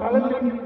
Collection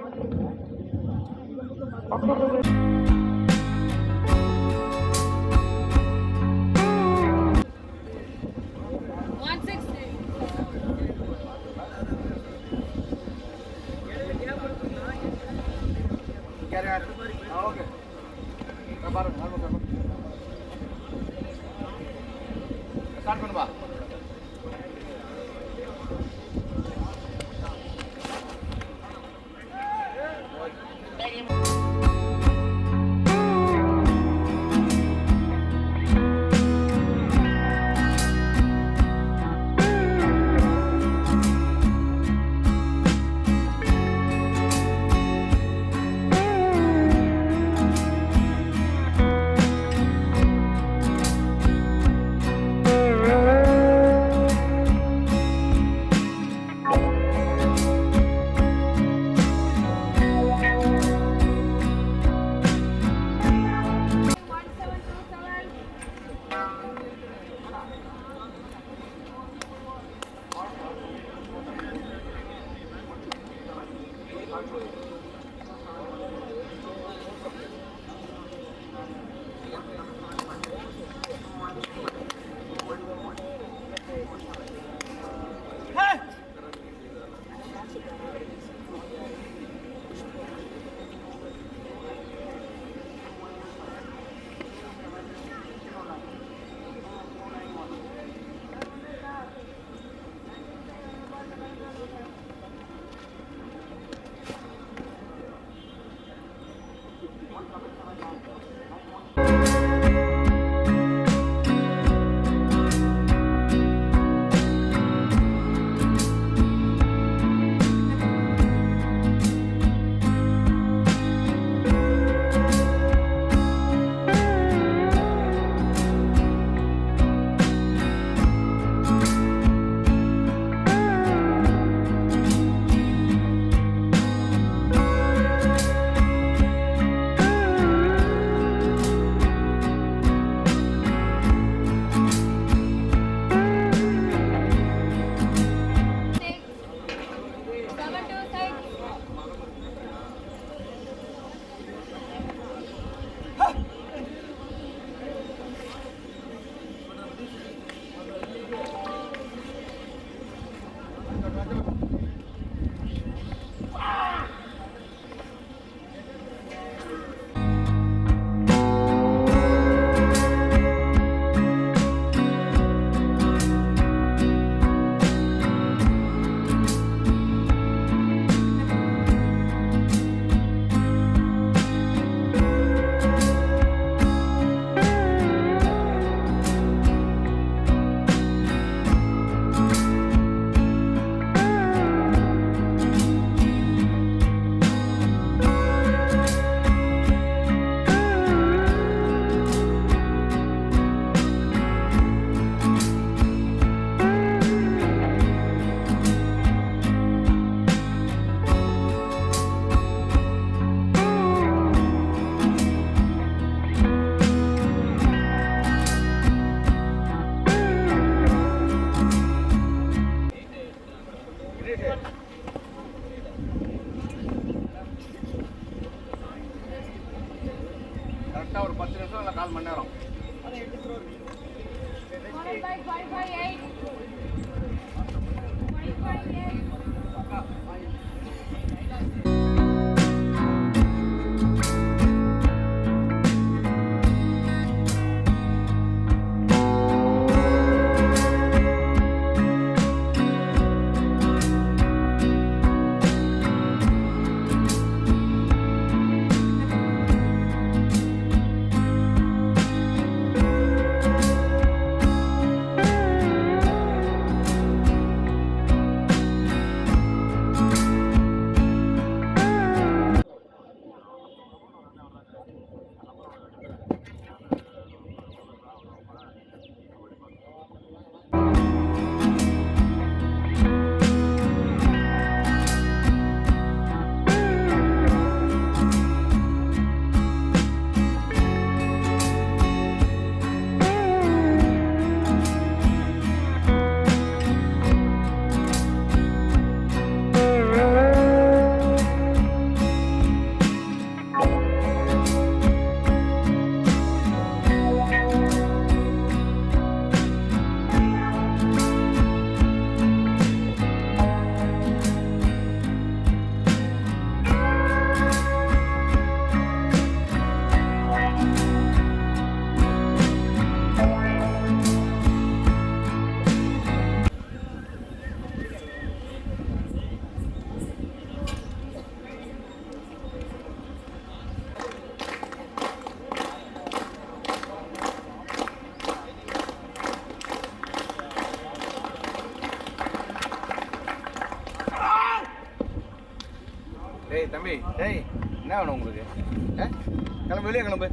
தம்பி டேய் என்ன வேணும் உங்களுக்கு? ஆ? கிளம்பு வெளியே கிளம்பு.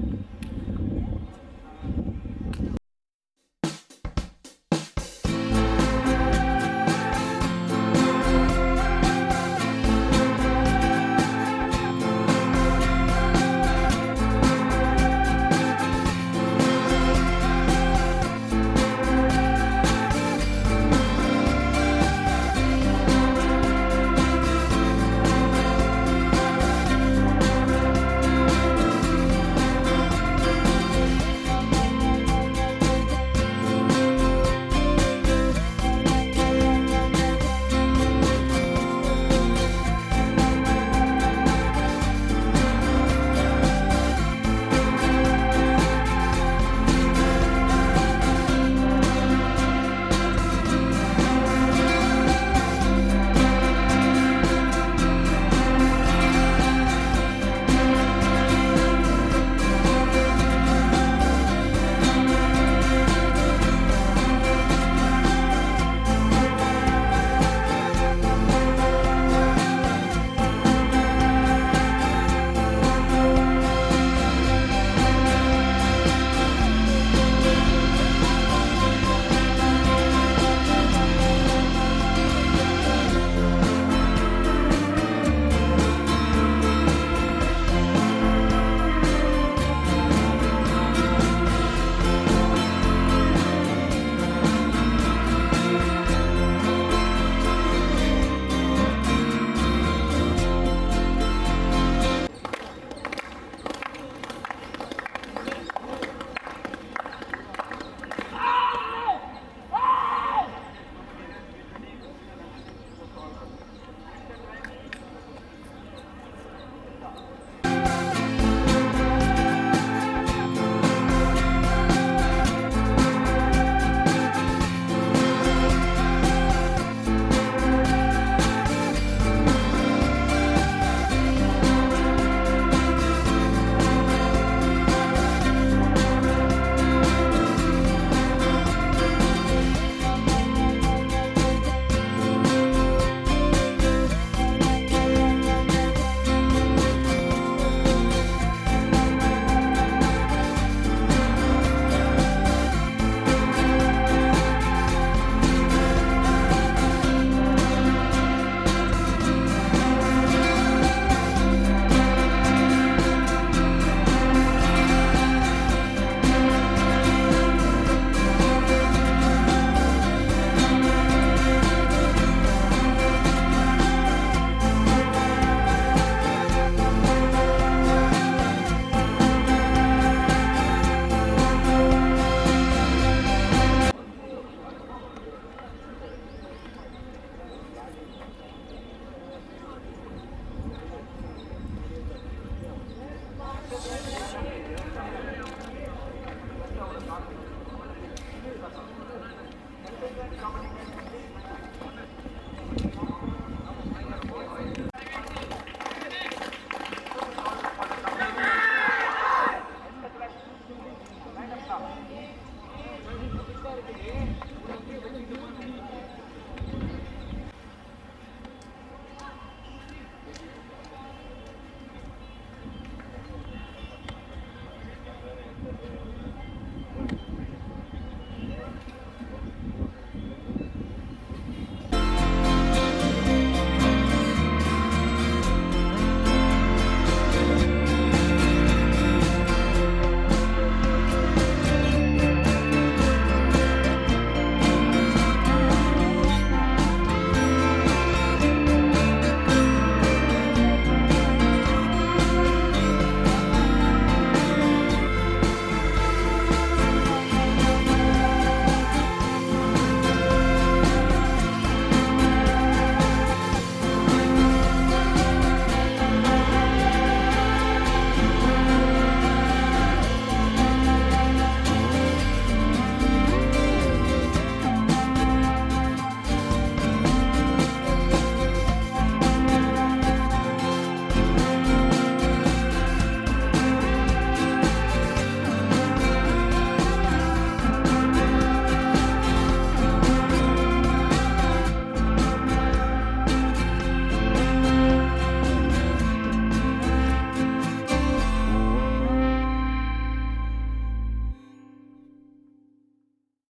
dominant